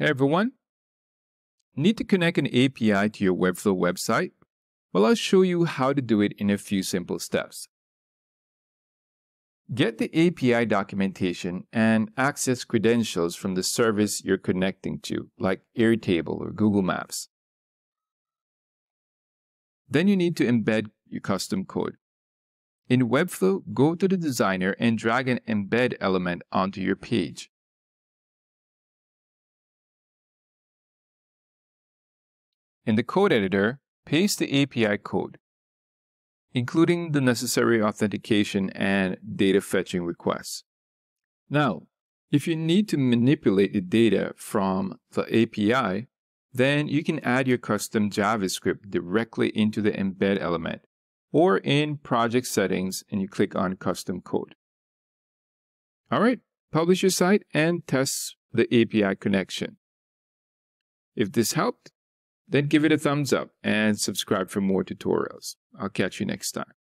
Hey everyone. Need to connect an API to your Webflow website? Well, I'll show you how to do it in a few simple steps. Get the API documentation and access credentials from the service you're connecting to, like Airtable or Google Maps. Then you need to embed your custom code. In Webflow, go to the designer and drag an embed element onto your page. In the code editor, paste the API code, including the necessary authentication and data fetching requests. Now, if you need to manipulate the data from the API, then you can add your custom JavaScript directly into the embed element or in project settings and you click on custom code. All right, publish your site and test the API connection. If this helped, then give it a thumbs up and subscribe for more tutorials. I'll catch you next time.